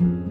Bye.